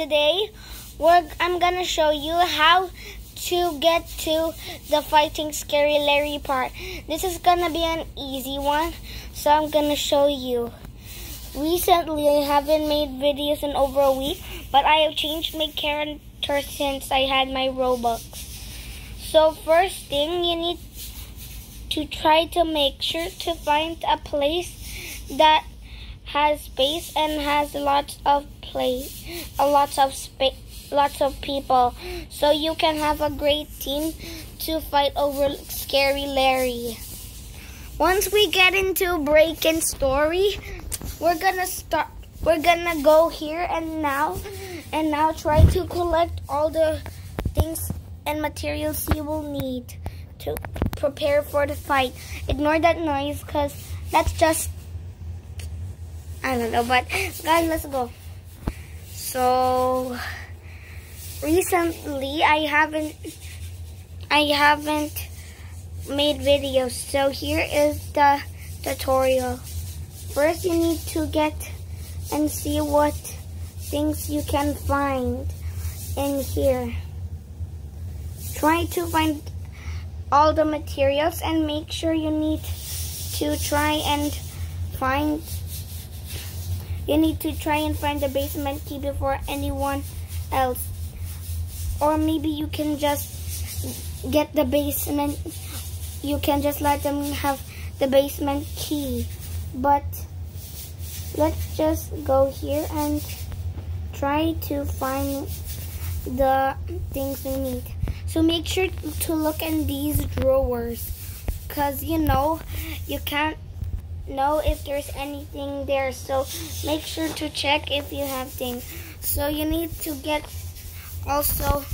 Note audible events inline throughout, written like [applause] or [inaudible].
today I'm gonna show you how to get to the fighting scary Larry part. This is gonna be an easy one, so I'm gonna show you. Recently, I haven't made videos in over a week, but I have changed my character since I had my Robux. So first thing, you need to try to make sure to find a place that has space and has lots of place, lots of space, lots of people, so you can have a great team to fight over Scary Larry. Once we get into break-in story, we're gonna start. We're gonna go here and now, and now try to collect all the things and materials you will need to prepare for the fight. Ignore that noise, cause that's just I don't know, but guys, let's go. So recently, I haven't, I haven't made videos. So here is the tutorial. First, you need to get and see what things you can find in here. Try to find all the materials and make sure you need to try and find you need to try and find the basement key before anyone else. Or maybe you can just get the basement, you can just let them have the basement key. But let's just go here and try to find the things we need. So make sure to look in these drawers because you know you can't know if there's anything there. So make sure to check if you have things. So you need to get also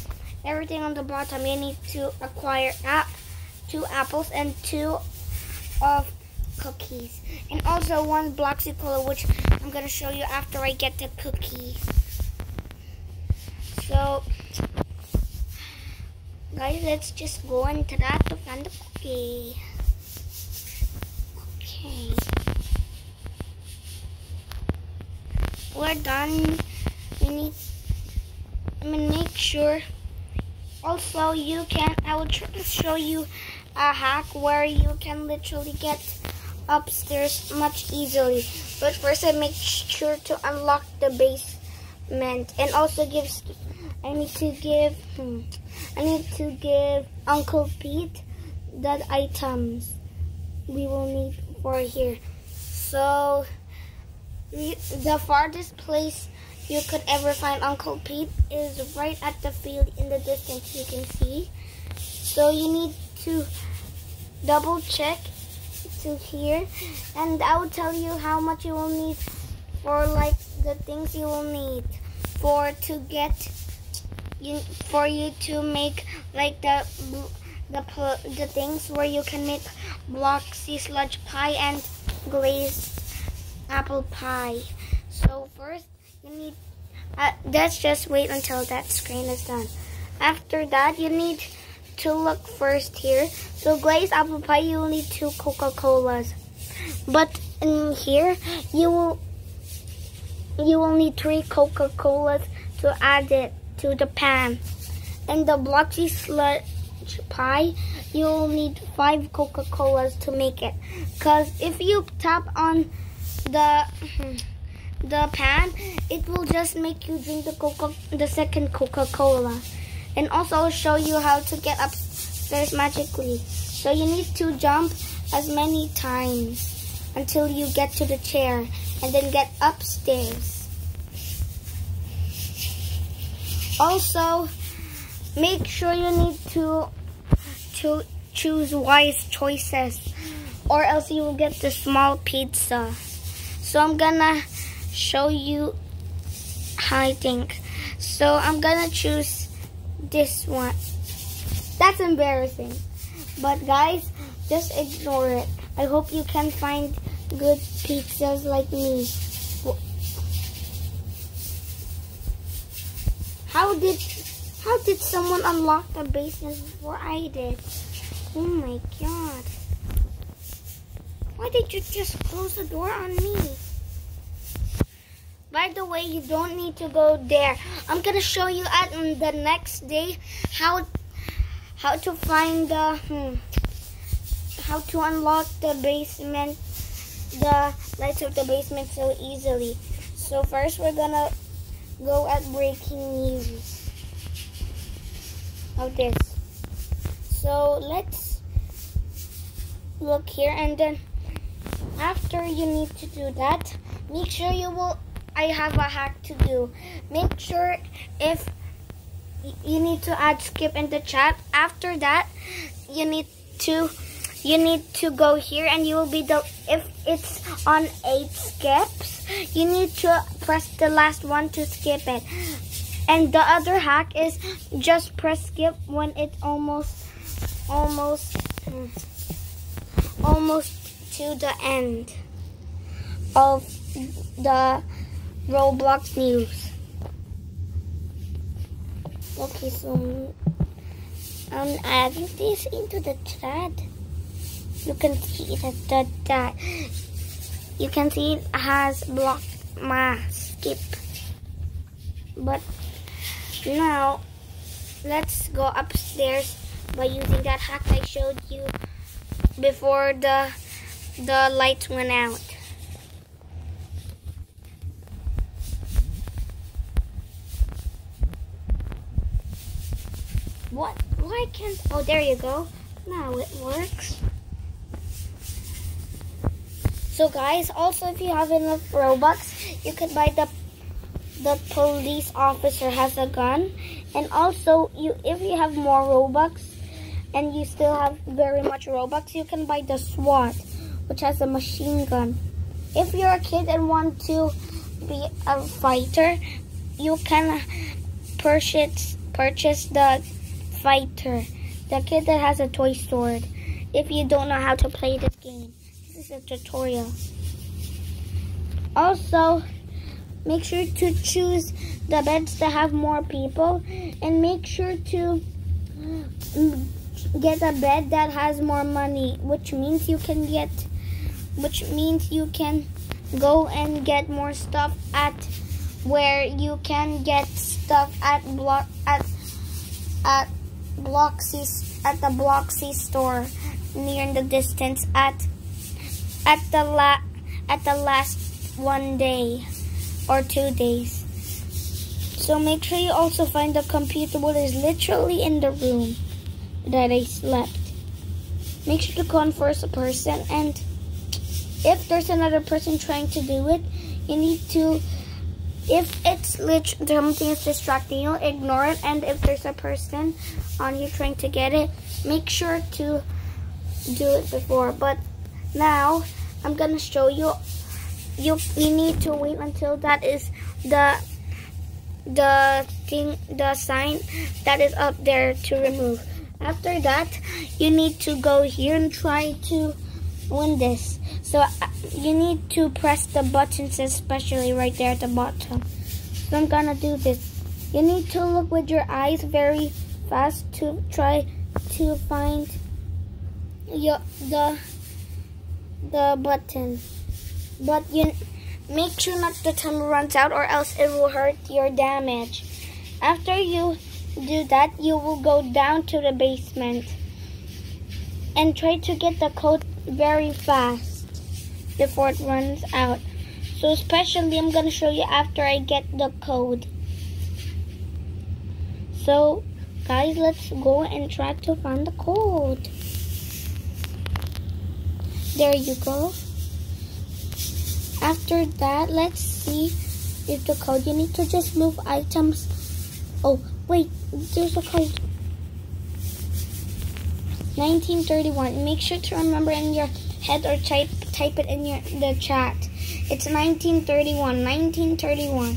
everything on the bottom. You need to acquire app, two apples and two of cookies. And also one Bloxy Cola, which I'm going to show you after I get the cookie. So, guys, let's just go into that to find the cookie. Okay. We're done. We need I mean make sure also you can I will try to show you a hack where you can literally get upstairs much easily. But first I make sure to unlock the basement and also give I need to give I need to give Uncle Pete the items we will need for here. So, the farthest place you could ever find Uncle Pete is right at the field in the distance you can see. So you need to double check to here and I will tell you how much you will need for like the things you will need for to get you for you to make like the the the things where you can make Bloxy sludge pie and glazed apple pie. So first you need uh, let's just wait until that screen is done. After that you need to look first here. So glazed apple pie you will need two Coca-Colas. But in here you will you will need three Coca-Colas to add it to the pan. And the Bloxy sludge pie, you'll need five Coca-Colas to make it. Because if you tap on the [laughs] the pan, it will just make you drink the Coca the second Coca-Cola. And also show you how to get upstairs magically. So you need to jump as many times until you get to the chair and then get upstairs. Also, make sure you need to to choose wise choices or else you will get the small pizza. So I'm gonna show you how I think. So I'm gonna choose this one. That's embarrassing. But guys, just ignore it. I hope you can find good pizzas like me. How did how did someone unlock the basement before I did? Oh my god. Why did you just close the door on me? By the way, you don't need to go there. I'm gonna show you at the next day how how to find the hmm, how to unlock the basement the lights of the basement so easily. So first we're gonna go at breaking news of this. So let's look here and then after you need to do that, make sure you will I have a hack to do. Make sure if you need to add skip in the chat. After that, you need to you need to go here and you will be the if it's on eight skips you need to press the last one to skip it and the other hack is just press skip when it's almost almost hmm, almost to the end of the Roblox news. Okay so um, I'm adding this into the chat. You can see that that, that you can see it has blocked my skip. But now let's go upstairs by using that hack I showed you before the the lights went out. What? Why can't oh there you go. Now it works. So guys, also if you have enough Robux, you can buy the the police officer has a gun. And also you if you have more Robux and you still have very much Robux, you can buy the SWAT, which has a machine gun. If you're a kid and want to be a fighter, you can purchase purchase the fighter, the kid that has a toy sword. If you don't know how to play this game this is a tutorial. Also, make sure to choose the beds that have more people and make sure to mm, get a bed that has more money, which means you can get which means you can go and get more stuff at where you can get stuff at block at at Bloxy at the Bloxy store near in the distance at at the la at the last one day or two days. So make sure you also find the computer what is literally in the room that I slept. Make sure to converse a person and if there's another person trying to do it, you need to if it's something is distracting you, ignore it. And if there's a person on you trying to get it, make sure to do it before. But now I'm gonna show you you you need to wait until that is the the thing the sign that is up there to remove after that you need to go here and try to win this so uh, you need to press the buttons especially right there at the bottom so I'm gonna do this you need to look with your eyes very fast to try to find your the the button. But you make sure not the timer runs out or else it will hurt your damage. After you do that, you will go down to the basement and try to get the code very fast before it runs out. So especially I'm going to show you after I get the code. So guys, let's go and try to find the code. There you go. After that, let's see if the code, you need to just move items. Oh, wait, there's a code. 1931. Make sure to remember in your head or type type it in your the chat. It's 1931. 1931.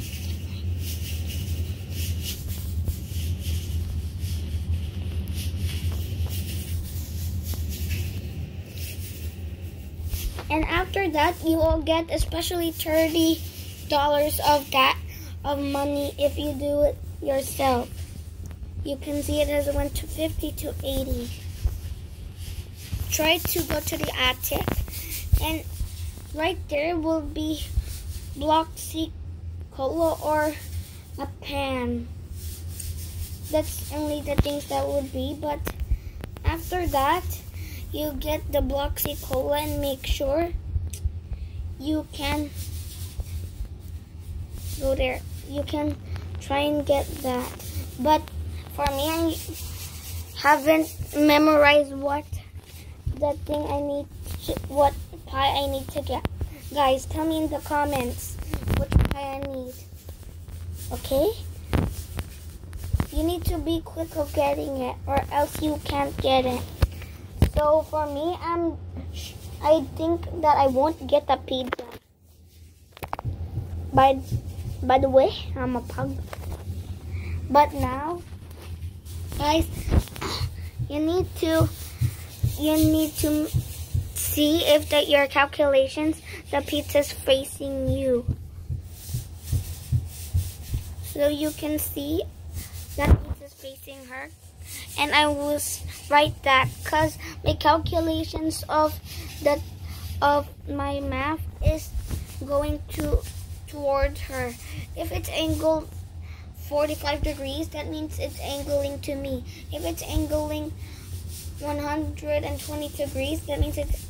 and after that you will get especially $30 of that of money if you do it yourself. You can see it has went to 50 to 80. Try to go to the attic and right there will be Bloxy cola or a pan. That's only the things that would be, but after that, you get the Bloxy Cola and make sure you can go there. You can try and get that. But for me, I haven't memorized what the thing I need, to, what pie I need to get. Guys, tell me in the comments what pie I need. Okay? You need to be quick of getting it or else you can't get it. So for me, I'm, I think that I won't get the pizza. By, by the way, I'm a pug. But now, guys, you need to, you need to see if that your calculations, the pizza's facing you. So you can see that pizza's facing her. And I was right that because my calculations of that of my math is going to towards her. If it's angled 45 degrees, that means it's angling to me. If it's angling 120 degrees, that means it's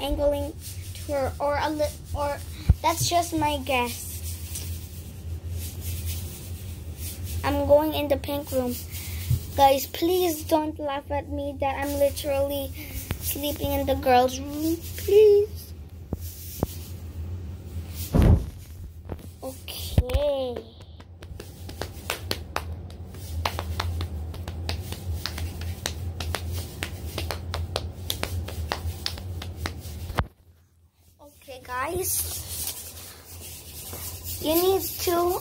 angling to her or a li or that's just my guess. I'm going in the pink room. Guys, please don't laugh at me that I'm literally sleeping in the girls' room. Please. Okay. You need to...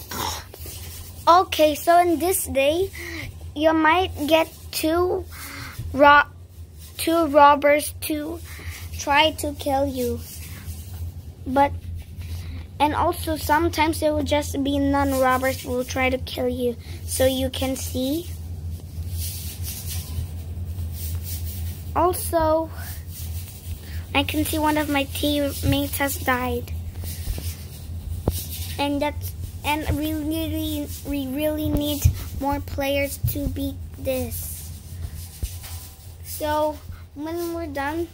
Okay, so in this day, you might get two ro two robbers to try to kill you. But and also sometimes it will just be non-robbers will try to kill you. So you can see. Also, I can see one of my teammates has died. And that's and we really we really need more players to beat this. So when we're done,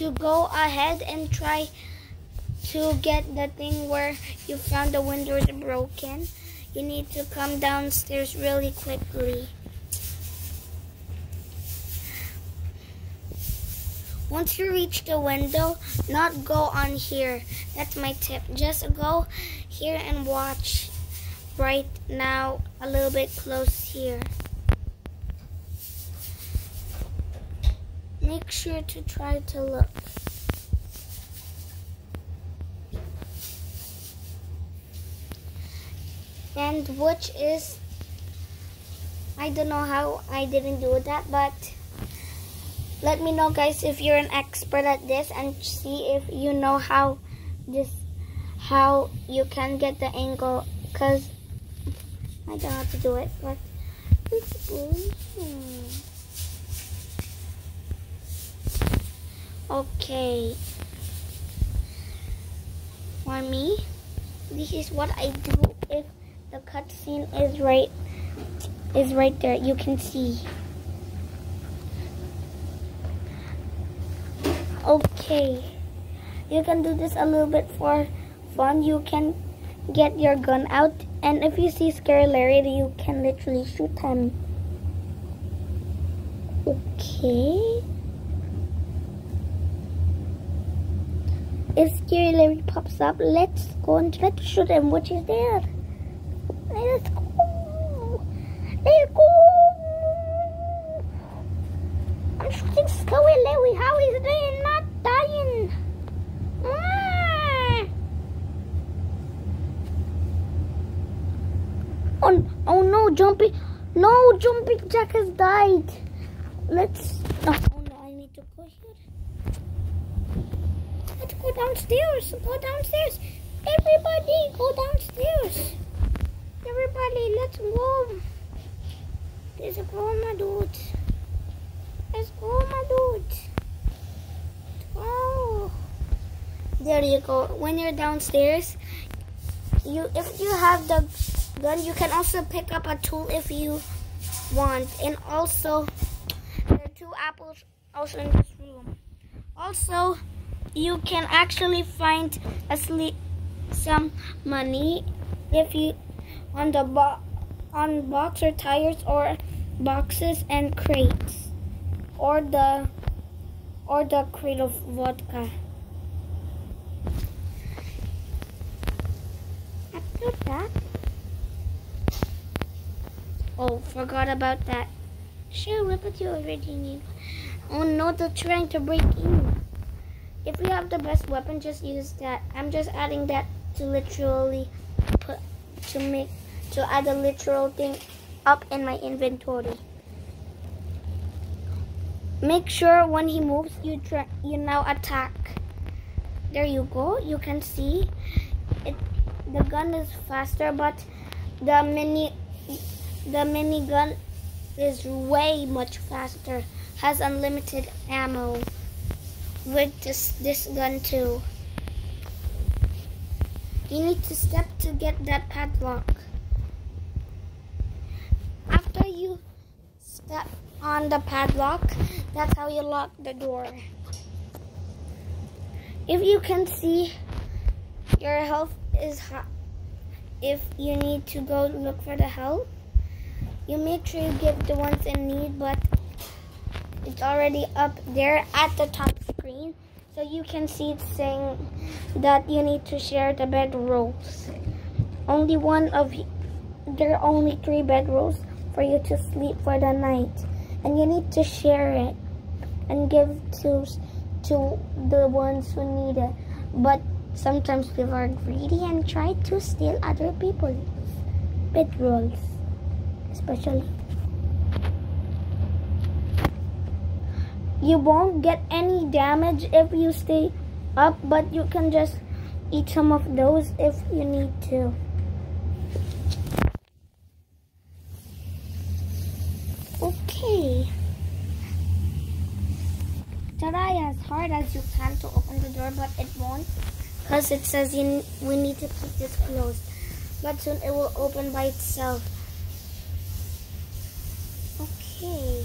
to go ahead and try to get the thing where you found the windows broken, you need to come downstairs really quickly. Once you reach the window, not go on here. That's my tip. Just go here and watch right now a little bit close here. Make sure to try to look. And which is, I don't know how I didn't do that, but let me know guys if you're an expert at this and see if you know how this how you can get the angle because I don't know how to do it but okay. For me this is what I do if the cutscene is right is right there. You can see okay. You can do this a little bit for fun. You can get your gun out and if you see scary larry you can literally shoot him. Okay. If scary larry pops up let's go and to shoot him. Which is there? Let's go. Let's go. I'm shooting scary larry. How is he not dying ah. Oh, oh no, jumping Jack has died. Let's. Oh, oh no, I need to go here. Let's go downstairs. Go downstairs. Everybody, go downstairs. Everybody, let's go. Let's go, my dude. Let's go, my dude. Oh. There you go. When you're downstairs, you if you have the gun, you can also pick up a tool if you want. And also, there are two apples also in this room. Also, you can actually find asleep some money if you on the bo on box or tires or boxes and crates or the or the crate of vodka. After that, oh, forgot about that. Sure, but you already need. Oh no, they're trying to break in. If you have the best weapon, just use that. I'm just adding that to literally put to make to add a literal thing up in my inventory. Make sure when he moves, you try, you now attack. There you go. You can see it. The gun is faster, but the mini the mini gun is way much faster. Has unlimited ammo with this this gun too. You need to step to get that padlock. After you step on the padlock, that's how you lock the door. If you can see, your health is high. If you need to go look for the help, you make sure you give the ones in need, but it's already up there at the top screen. So you can see it saying that you need to share the bed rolls. Only one of, there are only three bed rolls for you to sleep for the night. And you need to share it and give to, to the ones who need it. But sometimes people are greedy and try to steal other people's bed rolls, especially You won't get any damage if you stay up, but you can just eat some of those if you need to. Okay. Try as hard as you can to open the door, but it won't. Because it says you, we need to keep this closed. But soon it will open by itself. Okay.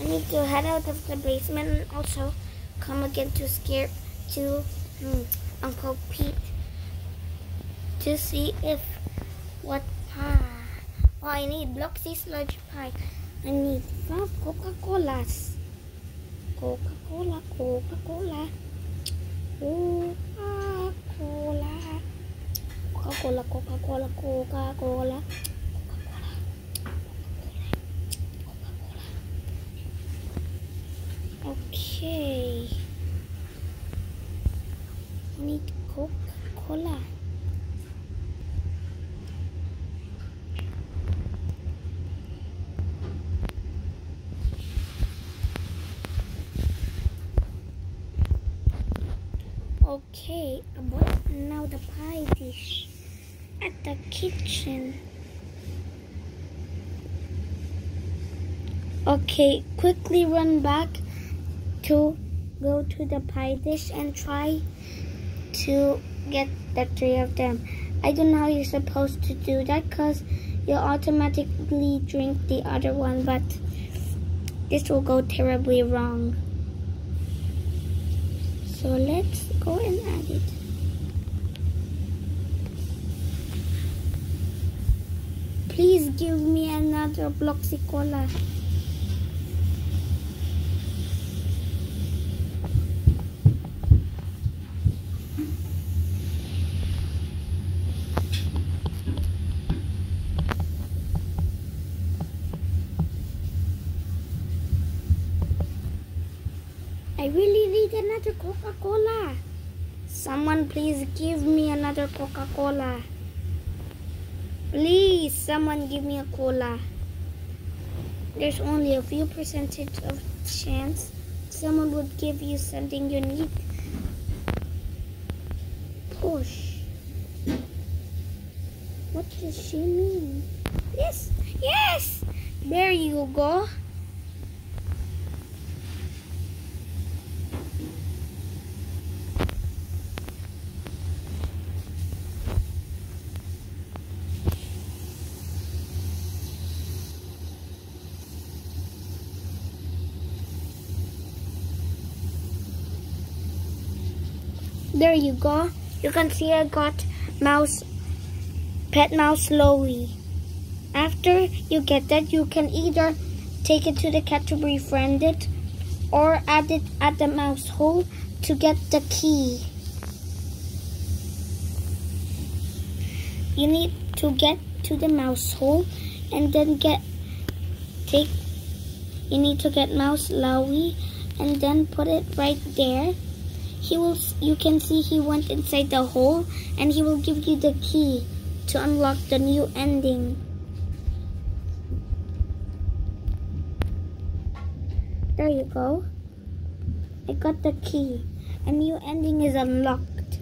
I need to head out of the basement and also come again to scare to um, Uncle Pete to see if what pie. Oh, I need Bloxy sludge pie. I need five Coca-Colas. Coca-Cola, Coca-Cola. Coca-Cola. Coca-Cola, Coca-Cola, Coca-Cola. Okay. Need Coca-Cola. Okay, about now the pie dish at the kitchen. Okay, quickly run back to go to the pie dish and try to get the three of them. I don't know how you're supposed to do that because you'll automatically drink the other one, but this will go terribly wrong. So let's go and add it. Please give me another Bloxy Cola. I really need another Coca-Cola. Someone please give me another Coca-Cola. Please, someone give me a cola. There's only a few percentage of chance someone would give you something you need. Push. What does she mean? Yes, yes! There you go. There you go. You can see I got mouse, pet mouse Loey. After you get that, you can either take it to the cat to befriend it or add it at the mouse hole to get the key. You need to get to the mouse hole and then get take you need to get mouse Loey and then put it right there he will you can see he went inside the hole and he will give you the key to unlock the new ending. There you go. I got the key. A new ending is unlocked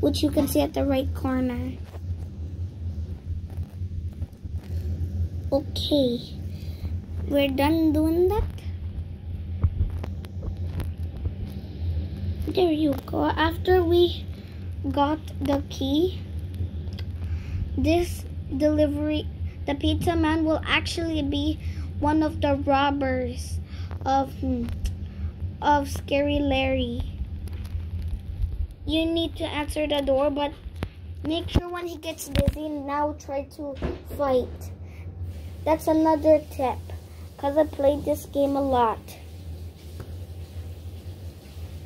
which you can see at the right corner. Okay. We're done doing that There you go. After we got the key, this delivery, the pizza man will actually be one of the robbers of hmm, of Scary Larry. You need to answer the door, but make sure when he gets busy, now try to fight. That's another tip, because I played this game a lot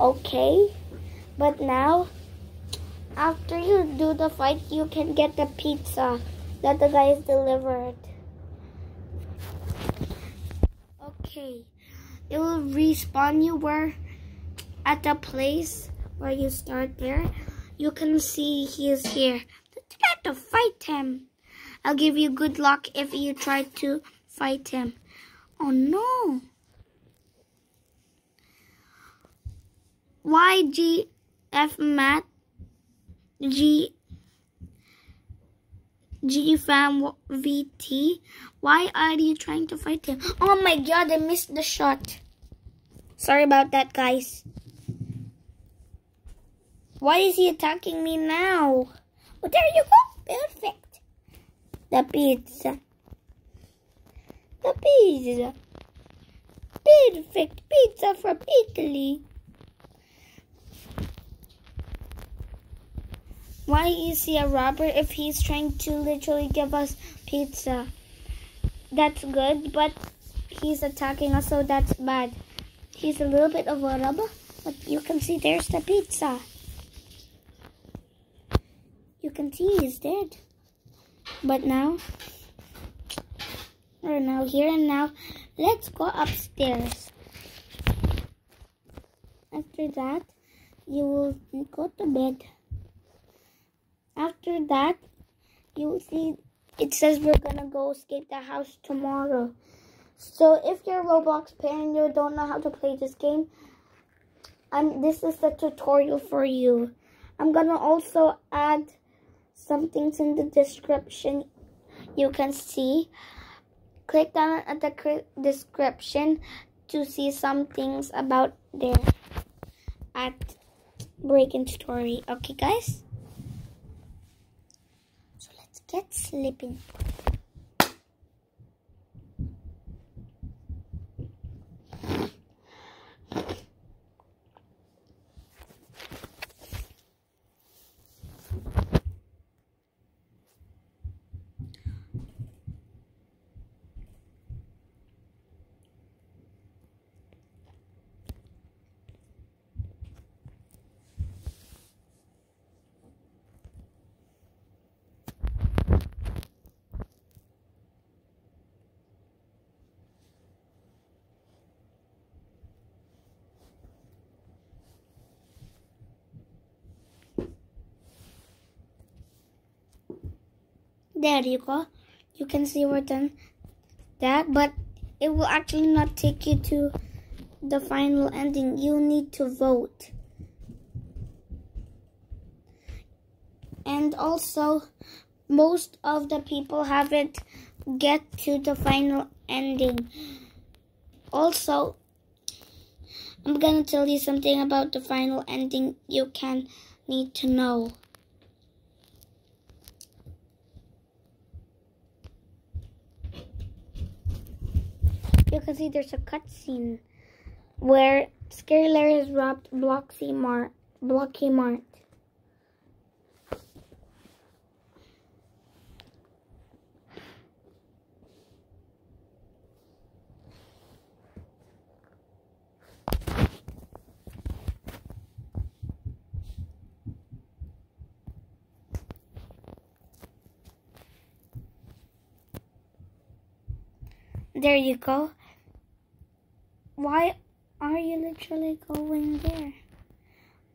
okay? But now after you do the fight you can get the pizza that the guys delivered. Okay. It will respawn you where at the place where you start there. You can see he is here. Try to fight him. I'll give you good luck if you try to fight him. Oh no Matt G G Fam VT. Why are you trying to fight him? Oh my god, I missed the shot. Sorry about that, guys. Why is he attacking me now? Oh, there you go. Perfect. The pizza. The pizza. Perfect pizza from Italy. Why is he a robber if he's trying to literally give us pizza? That's good, but he's attacking us, so that's bad. He's a little bit of a robber, but you can see there's the pizza. You can see he's dead. But now, we're now here and now, let's go upstairs. After that, you will go to bed after that you see it says we're gonna go escape the house tomorrow. So if you're a roblox player and you don't know how to play this game um this is the tutorial for you. I'm gonna also add some things in the description you can see. Click down at the description to see some things about there at break-in story. Okay guys get sleeping. There you go you can see we're done that but it will actually not take you to the final ending. You need to vote. And also most of the people haven't get to the final ending. Also I'm gonna tell you something about the final ending you can need to know you can see there's a cutscene where Scary Larry has robbed Blocky Mart. Blocky Mart. There you go. Why are you literally going there?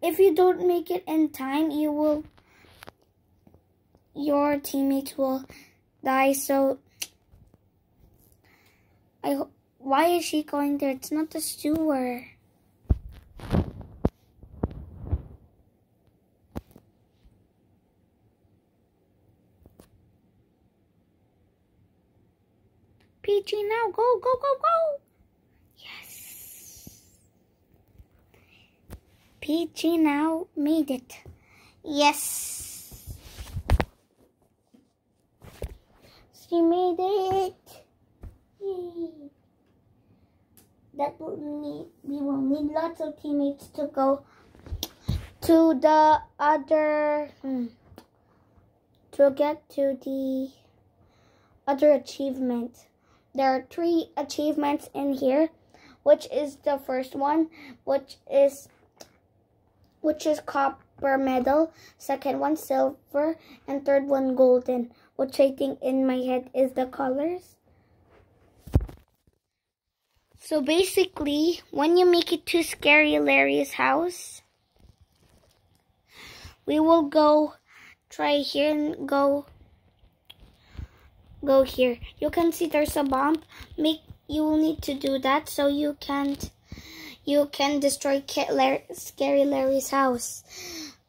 If you don't make it in time, you will, your teammates will die. So, I, why is she going there? It's not the sewer. Peachy now, go, go, go, go. Yes. Peachy now made it. Yes. She made it. Yay. That will need, we will need lots of teammates to go to the other, hmm, to get to the other achievement there are three achievements in here, which is the first one, which is which is copper medal, second one silver, and third one golden, which I think in my head is the colors. So basically, when you make it to Scary Larry's house, we will go try here and go go here. You can see there's a bomb. Make you will need to do that so you can't you can destroy Larry, Scary Larry's house.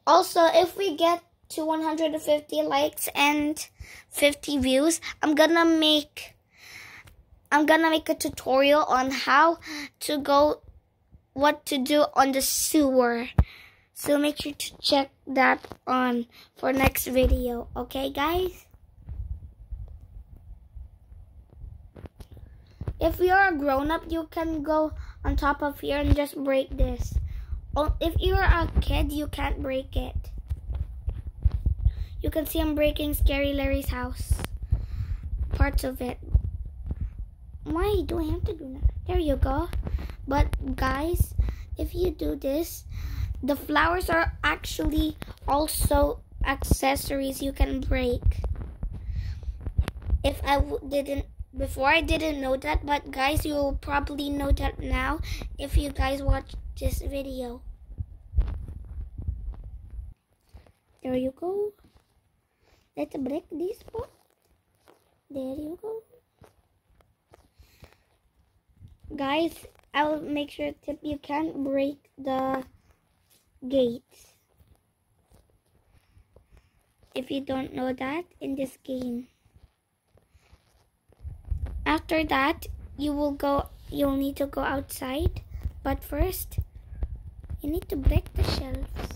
Also, if we get to 150 likes and 50 views, I'm gonna make I'm gonna make a tutorial on how to go what to do on the sewer. So make sure to check that on for next video. Okay, guys? If you're a grown-up, you can go on top of here and just break this. Oh, if you're a kid, you can't break it. You can see I'm breaking Scary Larry's house. Parts of it. Why do I have to do that? There you go. But guys, if you do this, the flowers are actually also accessories you can break. If I didn't before I didn't know that, but guys, you will probably know that now if you guys watch this video. There you go. Let's break this book. There you go. Guys, I will make sure that you can't break the gates. If you don't know that in this game. After that, you will go, you'll need to go outside. But first, you need to break the shelves.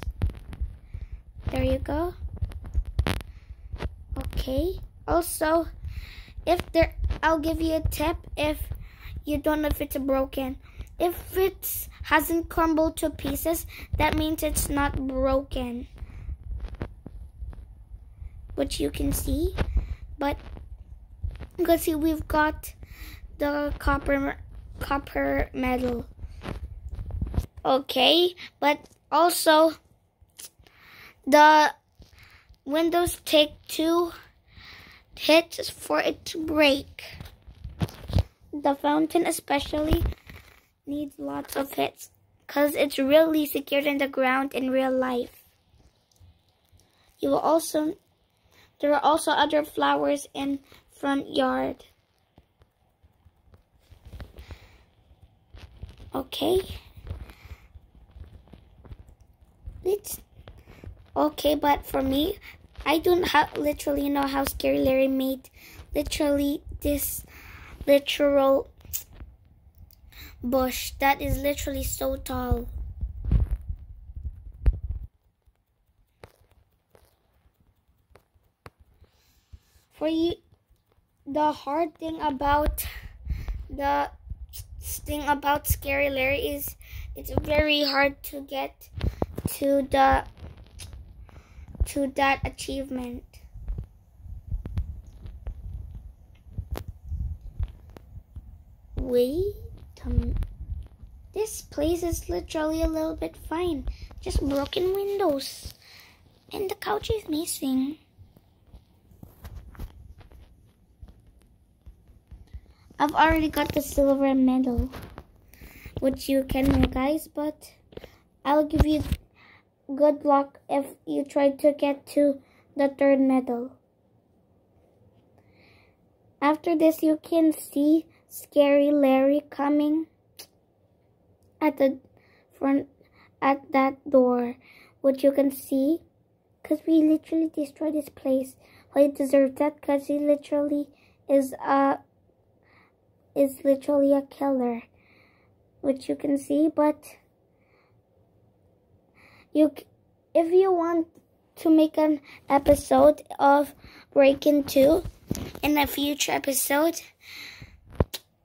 There you go. Okay. Also, if there, I'll give you a tip if you don't know if it's broken. If it hasn't crumbled to pieces, that means it's not broken. Which you can see. But you can see we've got the copper copper medal. Okay, but also the windows take two hits for it to break. The fountain especially needs lots of hits because it's really secured in the ground in real life. You will also, there are also other flowers in front yard. Okay. It's okay, but for me, I don't literally know how Scary Larry made literally this literal bush that is literally so tall. For you, the hard thing about the thing about Scary Larry is it's very hard to get to the to that achievement. Wait, um, this place is literally a little bit fine. Just broken windows. And the couch is missing. I've already got the silver medal, which you can know, guys, but I'll give you good luck if you try to get to the third medal. After this, you can see Scary Larry coming at the front at that door, which you can see, because we literally destroyed this place. Well, he deserves that because he literally is a is literally a killer, which you can see. But you, if you want to make an episode of Breaking Two in a future episode,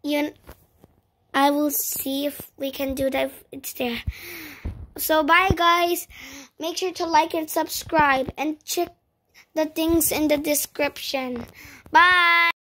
you, I will see if we can do that. It's there. So bye guys. Make sure to like and subscribe and check the things in the description. Bye.